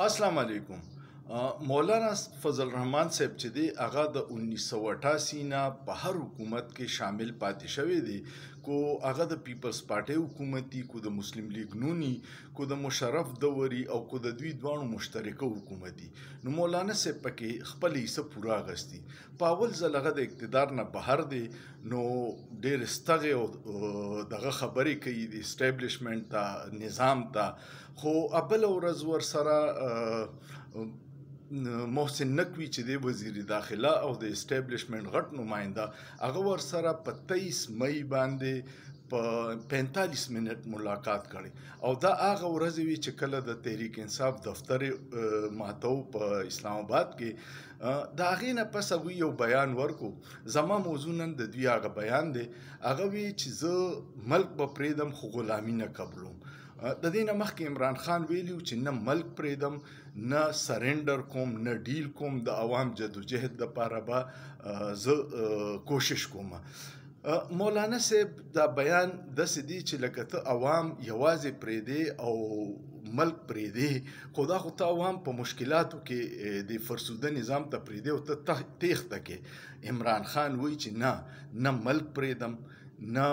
السلام علیکم مولانا فضل الرحمن صاحب چې دی هغه د 1988 نه په هر حکومت کې شامل پاتې شوی دی کو هغه د پیپلز پارټي حکومتي کو د مسلم لیگ نونی کو د مشرف دوري او کو د دوی دوانو مشترکه حکومتي نو مولانا صاحب پکې خپل حصہ پورا غستی په اول ځلغه د اقتدار نه بهر دی نو ډېر ستغه او دغه خبرې کوي د اسټابلیشمنت ته نظام ته خو ابله ورځ ورسره محسن نقوی چې د وزیر داخله او د اسټابلیشمنت غټ نماینده هغه ور سره په 23 مې باندې په 45 منټ ملاقات کړي او دا هغه ورځ وی چې کله د تحریک انصاف دفتر ماتو په اسلام آباد کې دا غینه پس هغه یو بیان ورکو زما موضوع نن د دوی هغه بیان دی هغه وی چې زه ملک په پریدم خو غلامی نه قبلوم د دې نه مخکې عمران خان ویلي و چې نه ملک پرېږدم نه سرنډر کوم نه ډیل کوم د عوام جدوجهد لپاره به زه کوشش کوم مولانا صاحب دا بیان داسې دی چې لکه ته عوام یوازې پرېږدې او ملک پرېږدې خو دا خو ته عوام په مشکلاتو کې د فرسوده نظام ته پرېږدې او ته تېښته کې عمران خان وایي چې نه نه ملک پرېږدم نه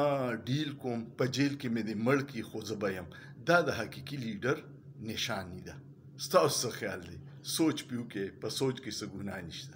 ډیل کوم په جیل کې مې د مړ کی خو زه به یم دا د حقیقي لیډر نشانی ده ستاسو څه خیال دی سوچ پیو کې په سوچ کې څه ګناه نشته